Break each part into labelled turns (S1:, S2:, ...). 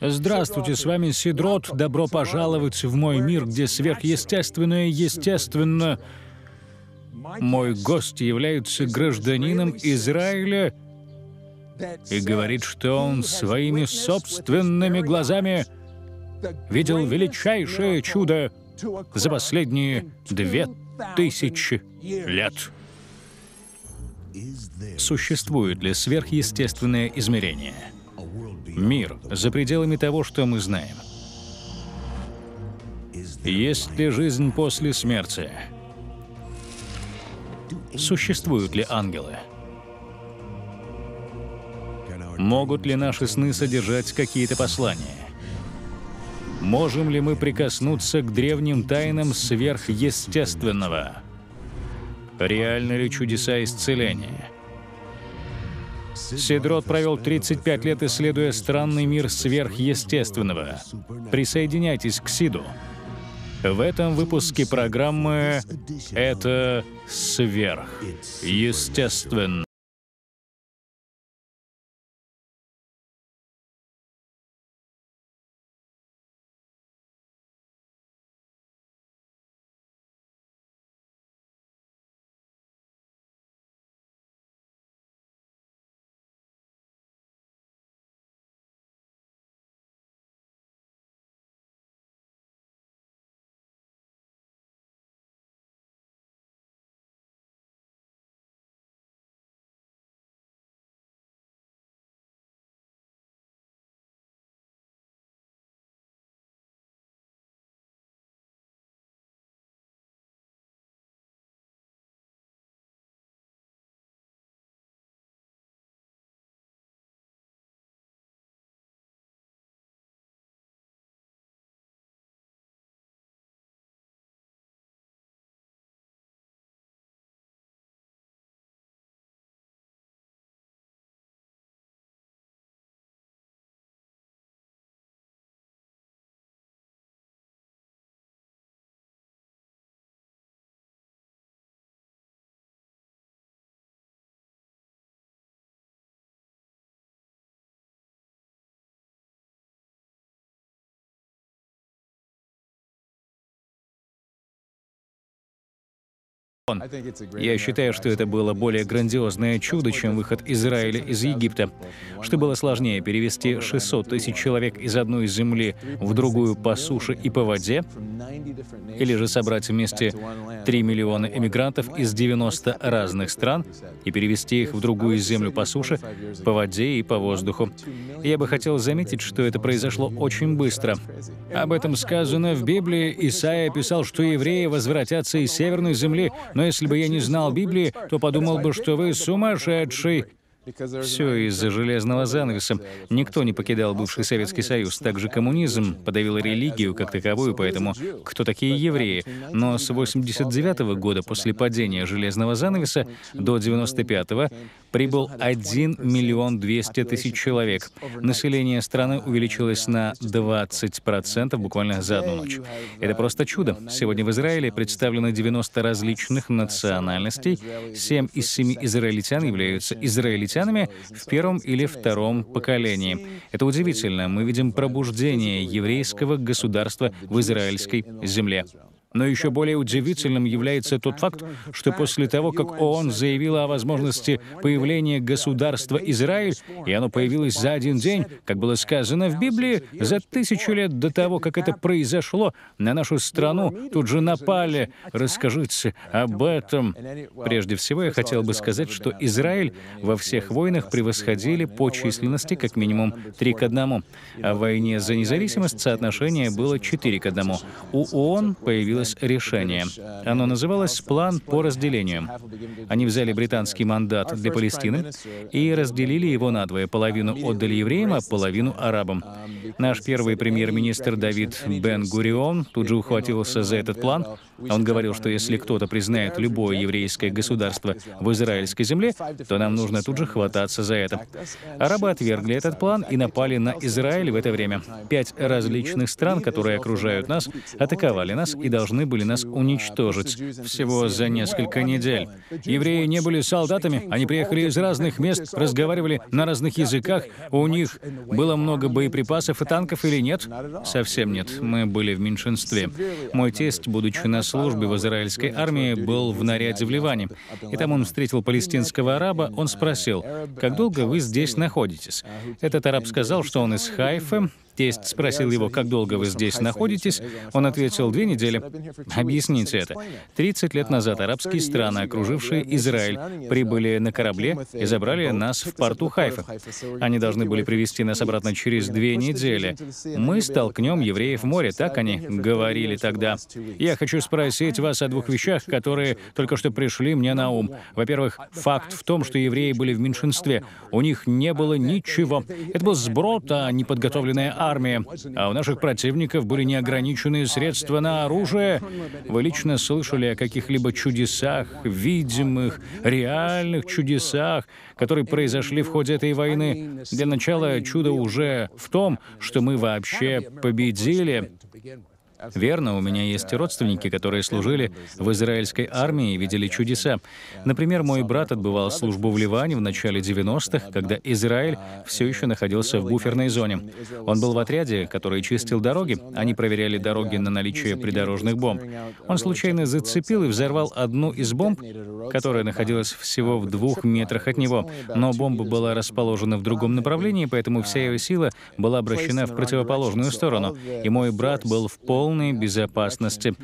S1: Здравствуйте, с вами Сидрот. Добро пожаловать в мой мир, где сверхъестественное естественно. Мой гость является гражданином Израиля и говорит, что он своими собственными глазами видел величайшее чудо за последние две тысячи лет. Существует ли сверхъестественное измерение? Мир за пределами того, что мы знаем. Есть ли жизнь после смерти? Существуют ли ангелы? Могут ли наши сны содержать какие-то послания? Можем ли мы прикоснуться к древним тайнам сверхъестественного? Реальны ли чудеса исцеления? Сидрот провел 35 лет, исследуя странный мир сверхъестественного. Присоединяйтесь к Сиду. В этом выпуске программы «Это сверхъестественно». Я считаю, что это было более грандиозное чудо, чем выход Израиля из Египта. Что было сложнее, перевести 600 тысяч человек из одной земли в другую по суше и по воде, или же собрать вместе 3 миллиона эмигрантов из 90 разных стран и перевести их в другую землю по суше, по воде и по воздуху. Я бы хотел заметить, что это произошло очень быстро. Об этом сказано в Библии. Исаия писал, что евреи возвратятся из северной земли, но если бы я не знал Библии, то подумал бы, что вы сумасшедший. Все из-за железного занавеса. Никто не покидал бывший Советский Союз. Также коммунизм подавил религию как таковую, поэтому кто такие евреи? Но с 89 -го года, после падения железного занавеса, до 95-го прибыл 1 миллион 200 тысяч человек. Население страны увеличилось на 20% буквально за одну ночь. Это просто чудо. Сегодня в Израиле представлено 90 различных национальностей. 7 из 7 израильтян являются израильтянами в первом или втором поколении. Это удивительно. Мы видим пробуждение еврейского государства в израильской земле. Но еще более удивительным является тот факт, что после того, как ООН заявила о возможности появления государства Израиль, и оно появилось за один день, как было сказано в Библии, за тысячу лет до того, как это произошло, на нашу страну тут же напали. Расскажите об этом. Прежде всего, я хотел бы сказать, что Израиль во всех войнах превосходили по численности как минимум 3 к 1. А в войне за независимость соотношение было 4 к 1. У ООН появилось появилось решение. Оно называлось «План по разделению». Они взяли британский мандат для Палестины и разделили его надвое. Половину отдали евреям, а половину — арабам. Наш первый премьер-министр Давид Бен-Гурион тут же ухватился за этот план. Он говорил, что если кто-то признает любое еврейское государство в израильской земле, то нам нужно тут же хвататься за это. Арабы отвергли этот план и напали на Израиль в это время. Пять различных стран, которые окружают нас, атаковали нас и должны были нас уничтожить всего за несколько недель. Евреи не были солдатами, они приехали из разных мест, разговаривали на разных языках, у них было много боеприпасов и танков или нет? Совсем нет, мы были в меньшинстве. Мой тесть, будучи на службе в израильской армии, был в наряде в Ливане, и там он встретил палестинского араба, он спросил, «Как долго вы здесь находитесь?» Этот араб сказал, что он из Хайфа, Тесть спросил его, как долго вы здесь находитесь. Он ответил, две недели. Объясните это. 30 лет назад арабские страны, окружившие Израиль, прибыли на корабле и забрали нас в порту Хайфа. Они должны были привести нас обратно через две недели. Мы столкнем евреев в море, так они говорили тогда. Я хочу спросить вас о двух вещах, которые только что пришли мне на ум. Во-первых, факт в том, что евреи были в меньшинстве. У них не было ничего. Это был сброд, а неподготовленная армия армия, а у наших противников были неограниченные средства на оружие. Вы лично слышали о каких-либо чудесах, видимых, реальных чудесах, которые произошли в ходе этой войны? Для начала чудо уже в том, что мы вообще победили. Верно, у меня есть родственники, которые служили в израильской армии и видели чудеса. Например, мой брат отбывал службу в Ливане в начале 90-х, когда Израиль все еще находился в буферной зоне. Он был в отряде, который чистил дороги. Они проверяли дороги на наличие придорожных бомб. Он случайно зацепил и взорвал одну из бомб, которая находилась всего в двух метрах от него. Но бомба была расположена в другом направлении, поэтому вся ее сила была обращена в противоположную сторону. И мой брат был в полном полной безопасности.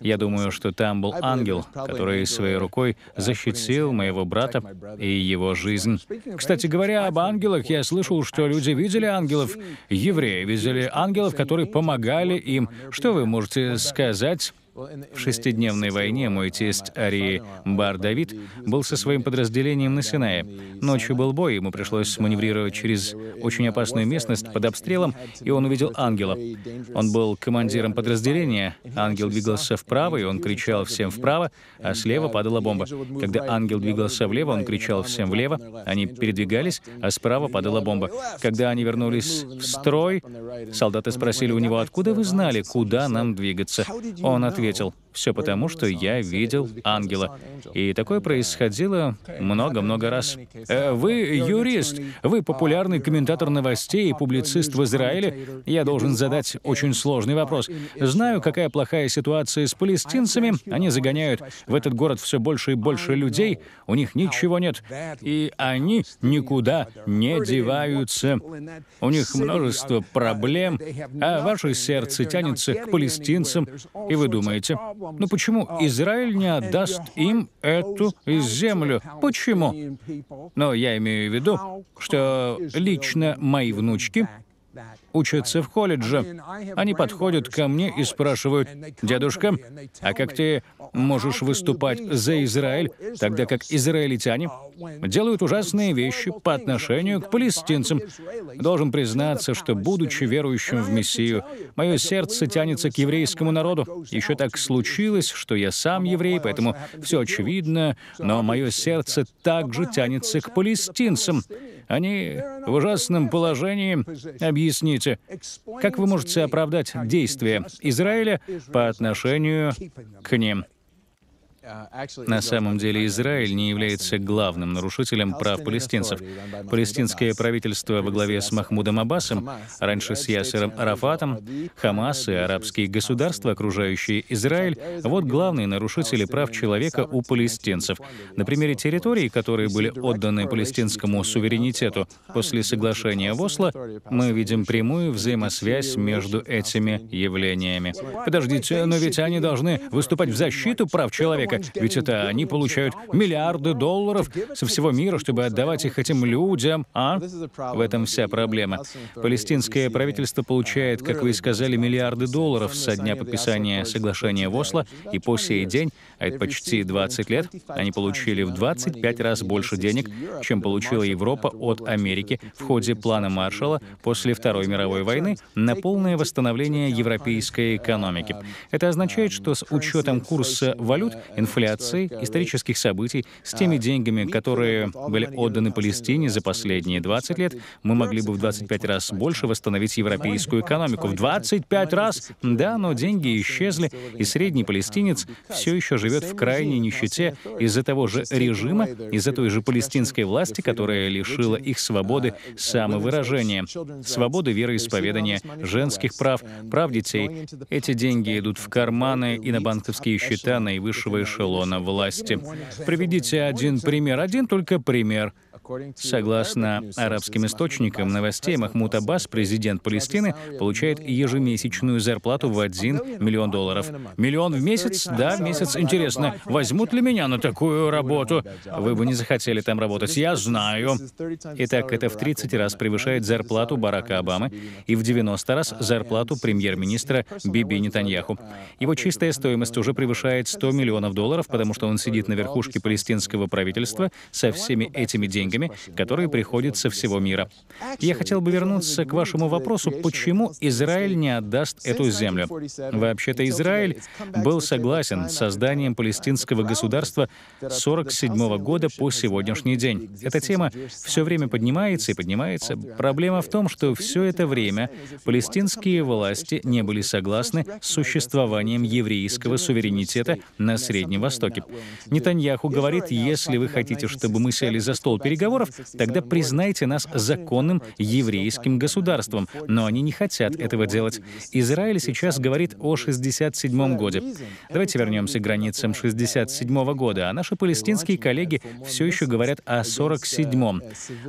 S1: Я думаю, что там был ангел, который своей рукой защитил моего брата и его жизнь. Кстати говоря, об ангелах я слышал, что люди видели ангелов. Евреи видели ангелов, которые помогали им. Что вы можете сказать в шестидневной войне мой тесть Арии Бар Давид был со своим подразделением на Синае. Ночью был бой, ему пришлось маневрировать через очень опасную местность под обстрелом, и он увидел ангела. Он был командиром подразделения. Ангел двигался вправо, и он кричал всем вправо, а слева падала бомба. Когда ангел двигался влево, он кричал всем влево. Они передвигались, а справа падала бомба. Когда они вернулись в строй, солдаты спросили у него, откуда вы знали, куда нам двигаться? Он ответил, ответил, все потому, что я видел ангела. И такое происходило много-много раз. Э, вы юрист, вы популярный комментатор новостей и публицист в Израиле. Я должен задать очень сложный вопрос. Знаю, какая плохая ситуация с палестинцами. Они загоняют в этот город все больше и больше людей. У них ничего нет. И они никуда не деваются. У них множество проблем, а ваше сердце тянется к палестинцам, и вы думаете, ну почему Израиль не отдаст им эту землю? Почему? Но я имею в виду, что лично мои внучки учатся в колледже. Они подходят ко мне и спрашивают, «Дедушка, а как ты можешь выступать за Израиль, тогда как израильтяне делают ужасные вещи по отношению к палестинцам?» Должен признаться, что, будучи верующим в Мессию, мое сердце тянется к еврейскому народу. Еще так случилось, что я сам еврей, поэтому все очевидно, но мое сердце также тянется к палестинцам. Они в ужасном положении. Объясните, как вы можете оправдать действия Израиля по отношению к ним? На самом деле Израиль не является главным нарушителем прав палестинцев. Палестинское правительство во главе с Махмудом Аббасом, раньше с Ясером Арафатом, Хамас и арабские государства, окружающие Израиль, вот главные нарушители прав человека у палестинцев. На примере территорий, которые были отданы палестинскому суверенитету. После соглашения в Осло, мы видим прямую взаимосвязь между этими явлениями. Подождите, но ведь они должны выступать в защиту прав человека человека, ведь это они получают миллиарды долларов со всего мира, чтобы отдавать их этим людям, а? В этом вся проблема. Палестинское правительство получает, как вы и сказали, миллиарды долларов со дня подписания соглашения в Осло, и по сей день, а это почти 20 лет, они получили в 25 раз больше денег, чем получила Европа от Америки в ходе плана Маршалла после Второй мировой войны на полное восстановление европейской экономики. Это означает, что с учетом курса валют инфляцией, исторических событий, с теми деньгами, которые были отданы Палестине за последние 20 лет, мы могли бы в 25 раз больше восстановить европейскую экономику. В 25 раз! Да, но деньги исчезли, и средний палестинец все еще живет в крайней нищете из-за того же режима, из-за той же палестинской власти, которая лишила их свободы самовыражения, свободы вероисповедания, женских прав, прав детей. Эти деньги идут в карманы и на банковские счета наивысшего эшелона власти. Приведите один пример, один только пример. Согласно арабским источникам новостей, Махмуд Аббас, президент Палестины, получает ежемесячную зарплату в 1 миллион долларов. Миллион в месяц? Да, месяц. Интересно, возьмут ли меня на такую работу? Вы бы не захотели там работать, я знаю. Итак, это в 30 раз превышает зарплату Барака Обамы и в 90 раз зарплату премьер-министра Биби Нетаньяху. Его чистая стоимость уже превышает 100 миллионов долларов, потому что он сидит на верхушке палестинского правительства со всеми этими деньгами, деньгами, которые приходят со всего мира. Я хотел бы вернуться к вашему вопросу, почему Израиль не отдаст эту землю. Вообще-то Израиль был согласен с созданием палестинского государства 1947 года по сегодняшний день. Эта тема все время поднимается и поднимается. Проблема в том, что все это время палестинские власти не были согласны с существованием еврейского суверенитета на Среднем Востоке. Нетаньяху говорит, если вы хотите, чтобы мы сели за стол переговоров, переговоров, тогда признайте нас законным еврейским государством. Но они не хотят этого делать. Израиль сейчас говорит о 67 годе. Давайте вернемся к границам 67 года, а наши палестинские коллеги все еще говорят о 47-м.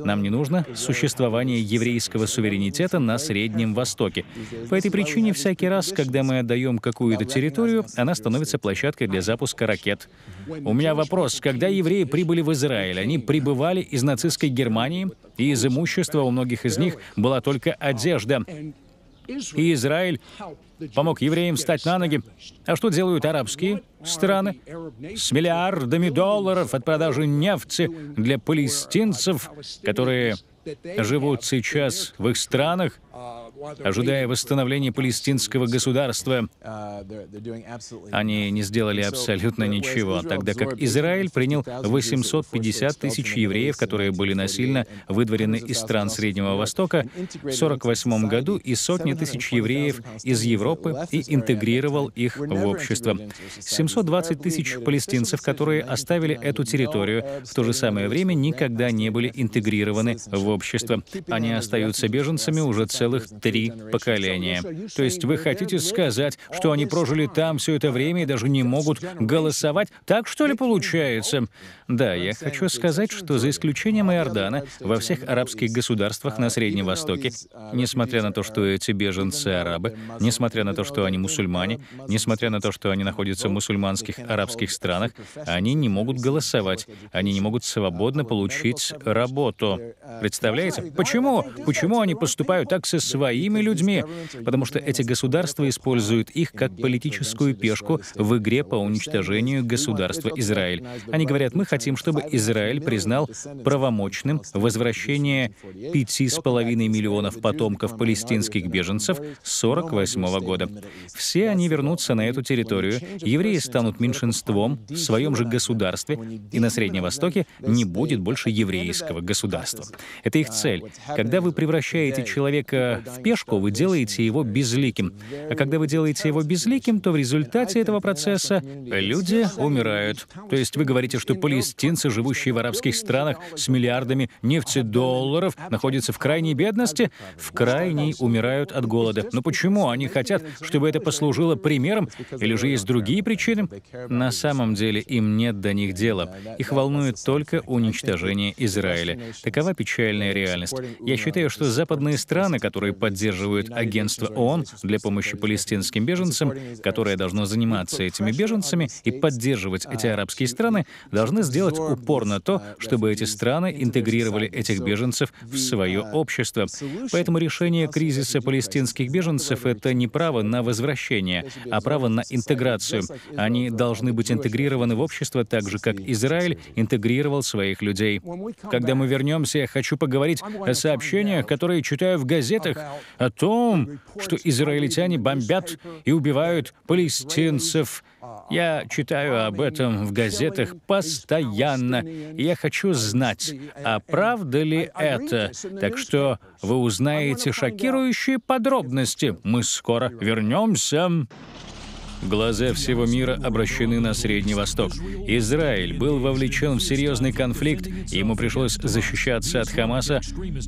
S1: Нам не нужно существование еврейского суверенитета на Среднем Востоке. По этой причине всякий раз, когда мы отдаем какую-то территорию, она становится площадкой для запуска ракет. У меня вопрос. Когда евреи прибыли в Израиль, они прибывали из нацистской Германии, и из имущества у многих из них была только одежда. И Израиль помог евреям встать на ноги. А что делают арабские страны? С миллиардами долларов от продажи нефти для палестинцев, которые живут сейчас в их странах, ожидая восстановления палестинского государства. Они не сделали абсолютно ничего, тогда как Израиль принял 850 тысяч евреев, которые были насильно выдворены из стран Среднего Востока в 1948 году, и сотни тысяч евреев из Европы и интегрировал их в общество. 720 тысяч палестинцев, которые оставили эту территорию, в то же самое время никогда не были интегрированы в общество. Они остаются беженцами уже целых три поколения. То есть вы хотите сказать, что они прожили там все это время и даже не могут голосовать? Так что ли получается? Да, я хочу сказать, что за исключением Иордана, во всех арабских государствах на Среднем Востоке, несмотря на то, что эти беженцы арабы, несмотря на то, что они мусульмане, несмотря на то, что они находятся в мусульманских арабских странах, они не могут голосовать, они не могут свободно получить работу. Представляете? Почему? Почему они поступают так со своими людьми? Потому что эти государства используют их как политическую пешку в игре по уничтожению государства Израиль. Они говорят, мы хотим, чтобы Израиль признал правомочным возвращение пяти с половиной миллионов потомков палестинских беженцев с 48 года. Все они вернутся на эту территорию, евреи станут меньшинством в своем же государстве, и на Среднем Востоке не будет больше еврейского государства. Это их цель. Когда вы превращаете человека в пешку, вы делаете его безликим. А когда вы делаете его безликим, то в результате этого процесса люди умирают. То есть вы говорите, что палестинцы, живущие в арабских странах с миллиардами нефтедолларов, находятся в крайней бедности, в крайней умирают от голода. Но почему? Они хотят, чтобы это послужило примером? Или же есть другие причины? На самом деле им нет до них дела. Их волнует только уничтожение Израиля. Такова печальная реальность. Я считаю, что западные страны, которые поддерживают агентство ООН для помощи палестинским беженцам, которое должно заниматься этими беженцами и поддерживать эти арабские страны, должны сделать упор на то, чтобы эти страны интегрировали этих беженцев в свое общество. Поэтому решение кризиса палестинских беженцев — это не право на возвращение, а право на интеграцию. Они должны быть интегрированы в общество так же, как Израиль интегрировал своих людей. Когда мы вернемся, я хочу поговорить о сообщениях, которые читаю в газетах о том, что израильтяне бомбят и убивают палестинцев. Я читаю об этом в газетах постоянно, я хочу знать, а правда ли это? Так что вы узнаете шокирующие подробности. Мы скоро вернемся. Глаза всего мира обращены на Средний Восток. Израиль был вовлечен в серьезный конфликт, ему пришлось защищаться от Хамаса,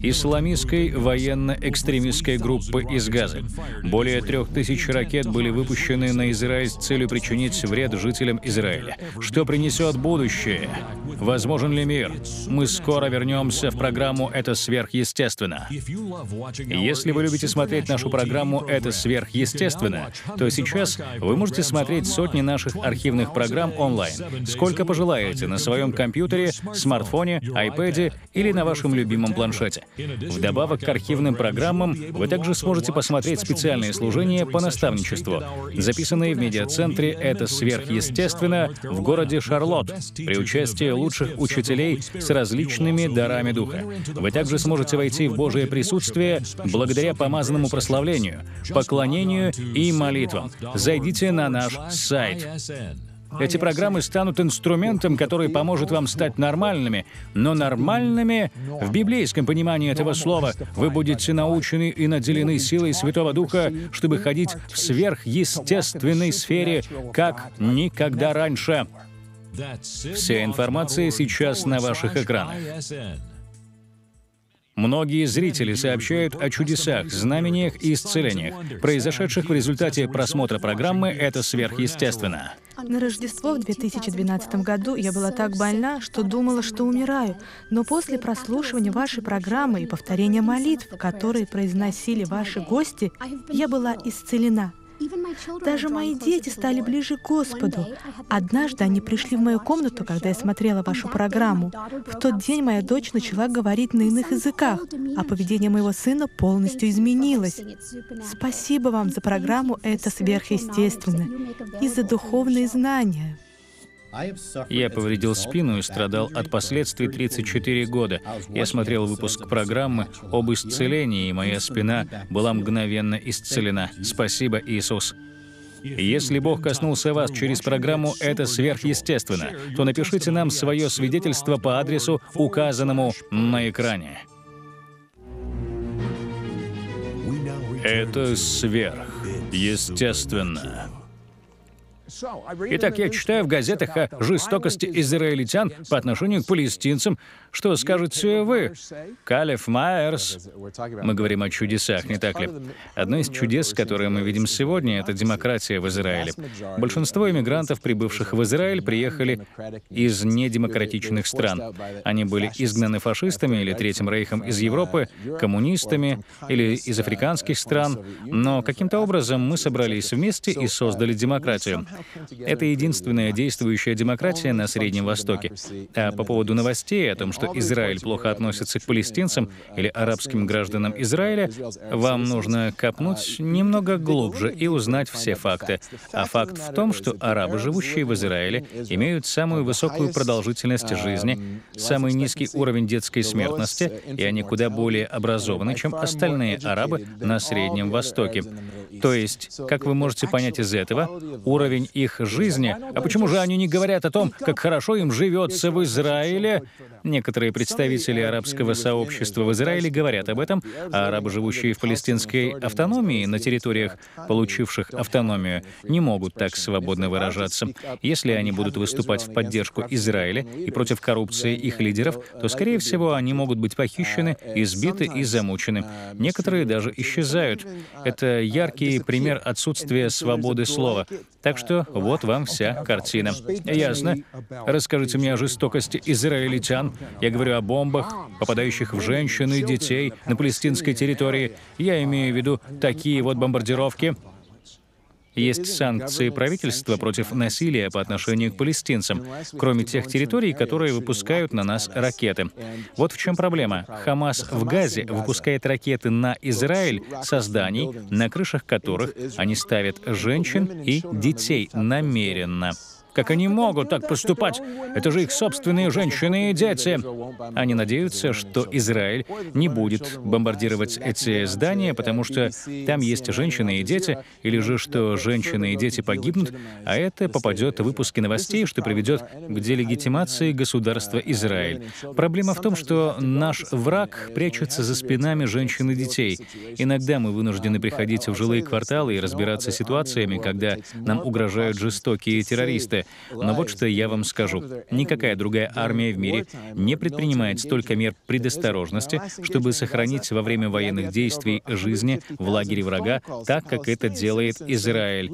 S1: исламистской военно-экстремистской группы из Газы. Более трех тысяч ракет были выпущены на Израиль с целью причинить вред жителям Израиля. Что принесет будущее? Возможен ли мир? Мы скоро вернемся в программу «Это сверхъестественно». Если вы любите смотреть нашу программу «Это сверхъестественно», то сейчас вы можете смотреть сотни наших архивных программ онлайн, сколько пожелаете, на своем компьютере, смартфоне, iPad или на вашем любимом планшете. Вдобавок к архивным программам вы также сможете посмотреть специальные служения по наставничеству, записанные в медиацентре «Это сверхъестественно» в городе Шарлотт при участии лучших учителей с различными дарами духа. Вы также сможете войти в Божие присутствие благодаря помазанному прославлению, поклонению и молитвам. Зайдите на наш сайт. Эти программы станут инструментом, который поможет вам стать нормальными. Но нормальными, в библейском понимании этого слова, вы будете научены и наделены силой Святого Духа, чтобы ходить в сверхъестественной сфере, как никогда раньше. Вся информация сейчас на ваших экранах. Многие зрители сообщают о чудесах, знамениях и исцелениях, произошедших в результате просмотра программы «Это сверхъестественно».
S2: На Рождество в 2012 году я была так больна, что думала, что умираю. Но после прослушивания вашей программы и повторения молитв, которые произносили ваши гости, я была исцелена. Даже мои дети стали ближе к Господу. Однажды они пришли в мою комнату, когда я смотрела вашу программу. В тот день моя дочь начала говорить на иных языках, а поведение моего сына полностью изменилось. Спасибо вам за программу «Это сверхъестественно» и за духовные знания.
S1: Я повредил спину и страдал от последствий 34 года. Я смотрел выпуск программы об исцелении, и моя спина была мгновенно исцелена. Спасибо, Иисус. Если Бог коснулся вас через программу «Это сверхъестественно», то напишите нам свое свидетельство по адресу, указанному на экране. Это сверхъестественно. Итак, я читаю в газетах о жестокости израильтян по отношению к палестинцам. Что скажете вы? Калиф Майерс. Мы говорим о чудесах, не так ли? Одно из чудес, которые мы видим сегодня, это демократия в Израиле. Большинство иммигрантов, прибывших в Израиль, приехали из недемократичных стран. Они были изгнаны фашистами или Третьим Рейхом из Европы, коммунистами или из африканских стран, но каким-то образом мы собрались вместе и создали демократию. Это единственная действующая демократия на Среднем Востоке. А по поводу новостей о том, что Израиль плохо относится к палестинцам или арабским гражданам Израиля, вам нужно копнуть немного глубже и узнать все факты. А факт в том, что арабы, живущие в Израиле, имеют самую высокую продолжительность жизни, самый низкий уровень детской смертности, и они куда более образованы, чем остальные арабы на Среднем Востоке. То есть, как вы можете понять из этого, уровень их жизни, а почему же они не говорят о том, как хорошо им живется в Израиле? Некоторые представители арабского сообщества в Израиле говорят об этом, а арабы, живущие в палестинской автономии на территориях, получивших автономию, не могут так свободно выражаться. Если они будут выступать в поддержку Израиля и против коррупции их лидеров, то, скорее всего, они могут быть похищены, избиты и замучены. Некоторые даже исчезают. Это яркий яркий пример отсутствия свободы слова. Так что вот вам вся картина. Ясно. Расскажите мне о жестокости израильтян. Я говорю о бомбах, попадающих в женщин и детей на палестинской территории. Я имею в виду такие вот бомбардировки. Есть санкции правительства против насилия по отношению к палестинцам, кроме тех территорий, которые выпускают на нас ракеты. Вот в чем проблема. Хамас в Газе выпускает ракеты на Израиль со зданий, на крышах которых они ставят женщин и детей намеренно. Как они могут так поступать? Это же их собственные женщины и дети. Они надеются, что Израиль не будет бомбардировать эти здания, потому что там есть женщины и дети, или же что женщины и дети погибнут, а это попадет в выпуски новостей, что приведет к делегитимации государства Израиль. Проблема в том, что наш враг прячется за спинами женщин и детей. Иногда мы вынуждены приходить в жилые кварталы и разбираться с ситуациями, когда нам угрожают жестокие террористы. Но вот что я вам скажу. Никакая другая армия в мире не предпринимает столько мер предосторожности, чтобы сохранить во время военных действий жизни в лагере врага, так, как это делает Израиль.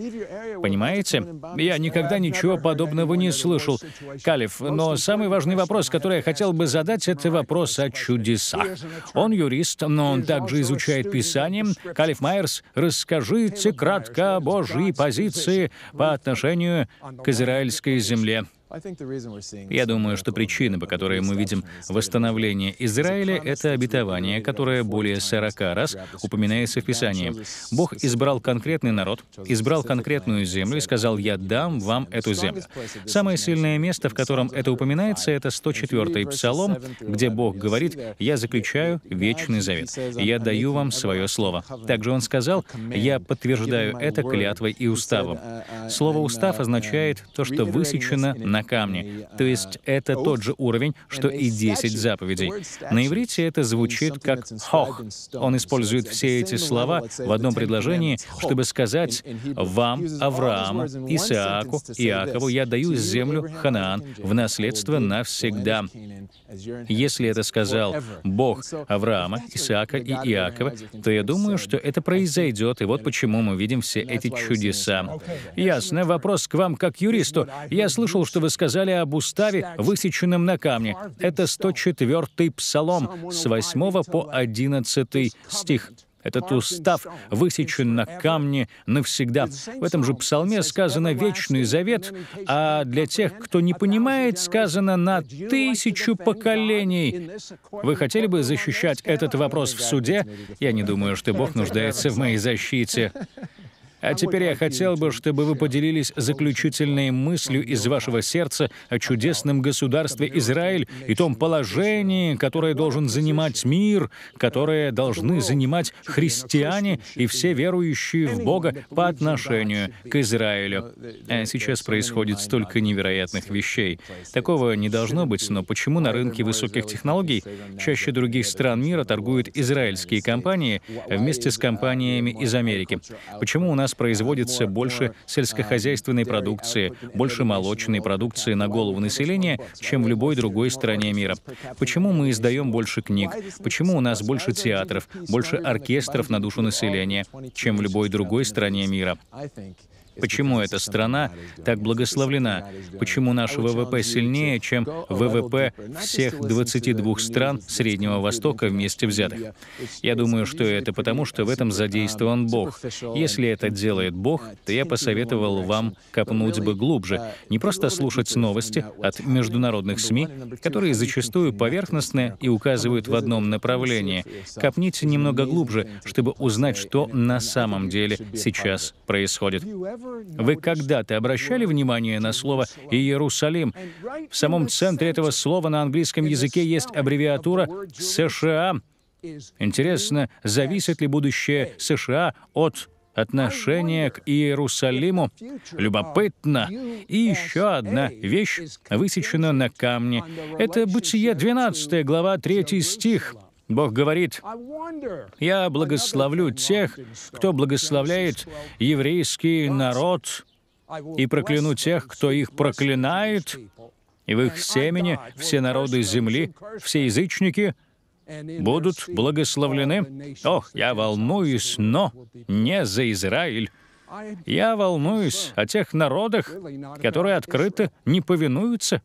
S1: Понимаете? Я никогда ничего подобного не слышал. Калиф, но самый важный вопрос, который я хотел бы задать, это вопрос о чудесах. Он юрист, но он также изучает Писание. Калиф Майерс, расскажите кратко о Божьей позиции по отношению к израильской земле. Я думаю, что причина, по которой мы видим восстановление Израиля, это обетование, которое более 40 раз упоминается в Писании. Бог избрал конкретный народ, избрал конкретную землю и сказал, «Я дам вам эту землю». Самое сильное место, в котором это упоминается, это 104-й Псалом, где Бог говорит, «Я заключаю вечный завет, я даю вам свое слово». Также Он сказал, «Я подтверждаю это клятвой и уставом». Слово «устав» означает то, что высечено на камне. То есть это тот же уровень, что и 10 заповедей. На иврите это звучит как «хох». Он использует все эти слова в одном предложении, чтобы сказать «Вам, Аврааму, Исааку, Иакову, я даю землю Ханаан в наследство навсегда». Если это сказал Бог Авраама, Исаака и Иакова, то я думаю, что это произойдет, и вот почему мы видим все эти чудеса. Ясно. Вопрос к вам как юристу. Я слышал, что вы сказали об уставе, высеченном на камне. Это 104-й псалом с 8 по 11 стих. Этот устав высечен на камне навсегда. В этом же псалме сказано «вечный завет», а для тех, кто не понимает, сказано «на тысячу поколений». Вы хотели бы защищать этот вопрос в суде? Я не думаю, что Бог нуждается в моей защите. А теперь я хотел бы, чтобы вы поделились заключительной мыслью из вашего сердца о чудесном государстве Израиль и том положении, которое должен занимать мир, которое должны занимать христиане и все верующие в Бога по отношению к Израилю. А сейчас происходит столько невероятных вещей. Такого не должно быть, но почему на рынке высоких технологий чаще других стран мира торгуют израильские компании вместе с компаниями из Америки? Почему у нас нас производится больше сельскохозяйственной продукции, больше молочной продукции на голову населения, чем в любой другой стране мира. Почему мы издаем больше книг? Почему у нас больше театров, больше оркестров на душу населения, чем в любой другой стране мира? Почему эта страна так благословлена? Почему наш ВВП сильнее, чем ВВП всех 22 стран Среднего Востока вместе взятых? Я думаю, что это потому, что в этом задействован Бог. Если это делает Бог, то я посоветовал вам копнуть бы глубже, не просто слушать новости от международных СМИ, которые зачастую поверхностны и указывают в одном направлении. Копните немного глубже, чтобы узнать, что на самом деле сейчас происходит. Вы когда-то обращали внимание на слово «Иерусалим»? В самом центре этого слова на английском языке есть аббревиатура «США». Интересно, зависит ли будущее США от отношения к Иерусалиму. Любопытно. И еще одна вещь высечена на камне. Это Бытие 12 глава 3 стих. Бог говорит, «Я благословлю тех, кто благословляет еврейский народ, и прокляну тех, кто их проклинает, и в их семени все народы земли, все язычники будут благословлены. Ох, я волнуюсь, но не за Израиль. Я волнуюсь о тех народах, которые открыто не повинуются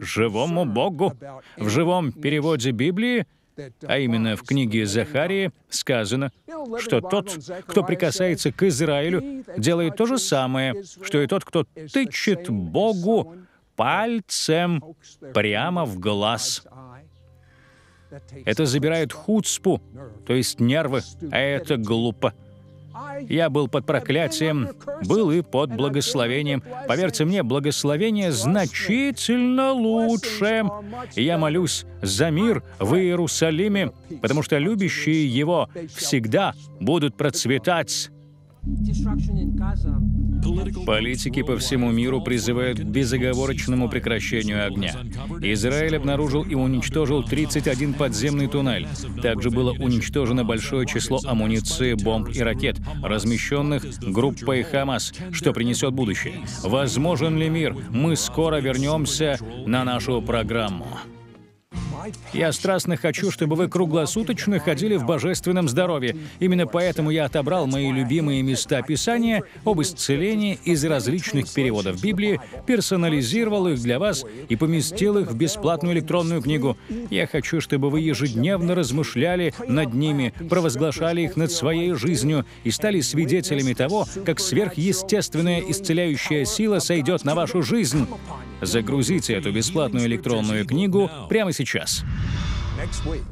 S1: живому Богу. В живом переводе Библии а именно в книге Захарии сказано, что тот, кто прикасается к Израилю, делает то же самое, что и тот, кто тычет Богу пальцем прямо в глаз. Это забирает хуцпу, то есть нервы, а это глупо. Я был под проклятием, был и под благословением. Поверьте мне, благословение значительно лучше. Я молюсь за мир в Иерусалиме, потому что любящие его всегда будут процветать. Политики по всему миру призывают к безоговорочному прекращению огня. Израиль обнаружил и уничтожил 31 подземный туннель. Также было уничтожено большое число амуниции, бомб и ракет, размещенных группой Хамас, что принесет будущее. Возможен ли мир? Мы скоро вернемся на нашу программу. Я страстно хочу, чтобы вы круглосуточно ходили в божественном здоровье. Именно поэтому я отобрал мои любимые места Писания об исцелении из различных переводов Библии, персонализировал их для вас и поместил их в бесплатную электронную книгу. Я хочу, чтобы вы ежедневно размышляли над ними, провозглашали их над своей жизнью и стали свидетелями того, как сверхъестественная исцеляющая сила сойдет на вашу жизнь. Загрузите эту бесплатную электронную книгу прямо сейчас.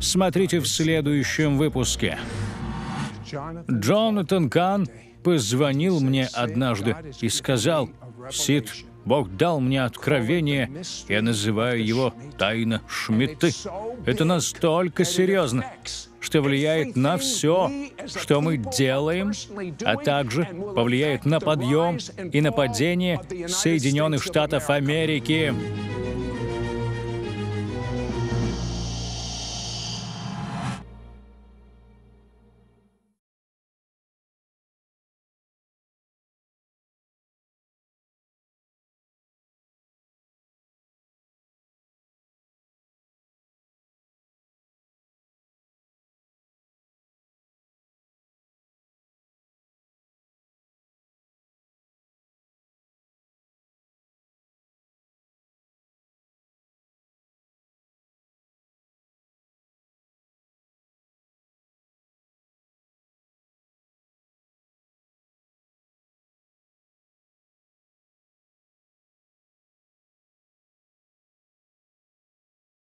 S1: Смотрите в следующем выпуске. Джонатан Кан позвонил мне однажды и сказал, «Сид, Бог дал мне откровение, я называю его «Тайна Шмидты». Это настолько серьезно, что влияет на все, что мы делаем, а также повлияет на подъем и на падение Соединенных Штатов Америки.